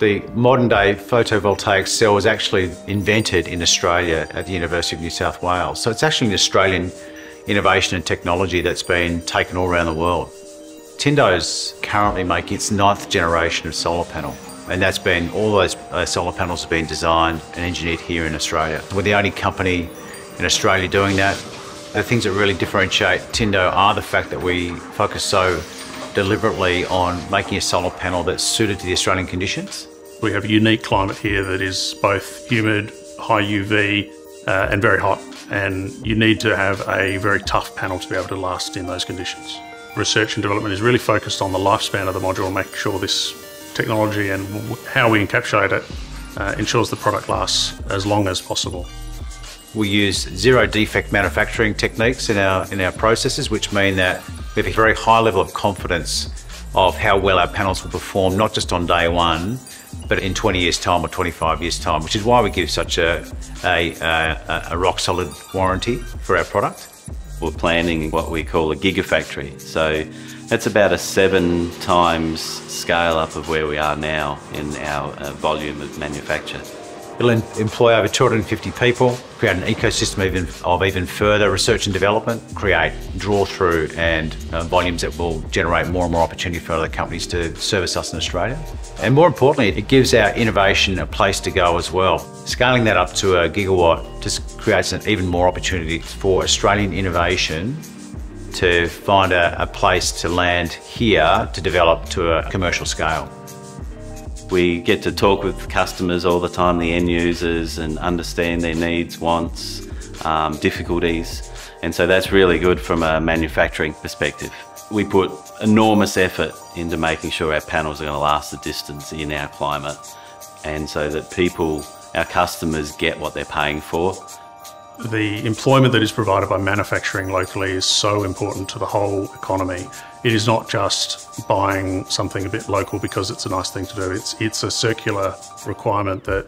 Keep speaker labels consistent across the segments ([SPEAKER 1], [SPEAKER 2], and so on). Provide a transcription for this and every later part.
[SPEAKER 1] The modern day photovoltaic cell was actually invented in Australia at the University of New South Wales. So it's actually an Australian innovation and technology that's been taken all around the world. Tindo's currently making its ninth generation of solar panel. And that's been, all those uh, solar panels have been designed and engineered here in Australia. We're the only company in Australia doing that. The things that really differentiate Tindo are the fact that we focus so deliberately on making a solar panel that's suited to the Australian conditions.
[SPEAKER 2] We have a unique climate here that is both humid, high UV, uh, and very hot. And you need to have a very tough panel to be able to last in those conditions. Research and development is really focused on the lifespan of the module and making sure this technology and how we encapsulate it uh, ensures the product lasts as long as possible.
[SPEAKER 1] We use zero defect manufacturing techniques in our, in our processes, which mean that we have a very high level of confidence of how well our panels will perform, not just on day one, but in 20 years' time or 25 years' time, which is why we give such a, a, a, a rock solid warranty for our product.
[SPEAKER 3] We're planning what we call a gigafactory. So that's about a seven times scale up of where we are now in our uh, volume of manufacture.
[SPEAKER 1] It'll employ over 250 people, create an ecosystem even, of even further research and development, create draw through and uh, volumes that will generate more and more opportunity for other companies to service us in Australia. And more importantly, it gives our innovation a place to go as well. Scaling that up to a gigawatt just creates an even more opportunity for Australian innovation to find a, a place to land here to develop to a commercial scale.
[SPEAKER 3] We get to talk with customers all the time, the end users, and understand their needs, wants, um, difficulties. And so that's really good from a manufacturing perspective. We put enormous effort into making sure our panels are going to last the distance in our climate and so that people, our customers, get what they're paying for
[SPEAKER 2] the employment that is provided by manufacturing locally is so important to the whole economy. It is not just buying something a bit local because it's a nice thing to do. It's it's a circular requirement that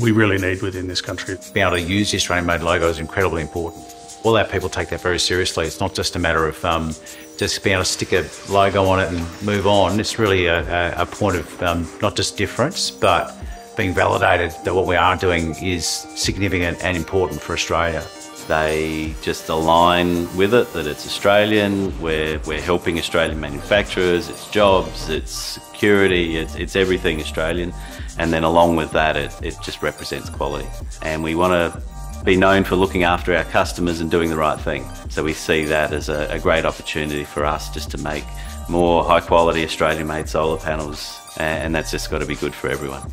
[SPEAKER 2] we really need within this country.
[SPEAKER 1] Being able to use the Australian made logo is incredibly important. All our people take that very seriously. It's not just a matter of um, just being able to stick a logo on it and move on. It's really a, a point of um, not just difference, but being validated that what we are doing is significant and important for Australia.
[SPEAKER 3] They just align with it, that it's Australian, we're, we're helping Australian manufacturers, it's jobs, it's security, it's, it's everything Australian. And then along with that, it, it just represents quality. And we want to be known for looking after our customers and doing the right thing. So we see that as a, a great opportunity for us just to make more high quality Australian made solar panels and that's just got to be good for everyone.